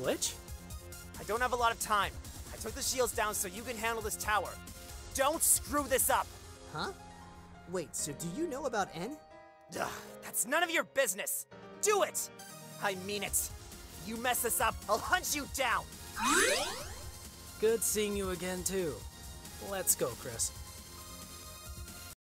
glitch? I don't have a lot of time. I took the shields down so you can handle this tower. Don't screw this up! Huh? Wait, so do you know about N? Ugh, that's none of your business! Do it! I mean it! You mess this up, I'll hunt you down! Good seeing you again, too. Let's go, Chris.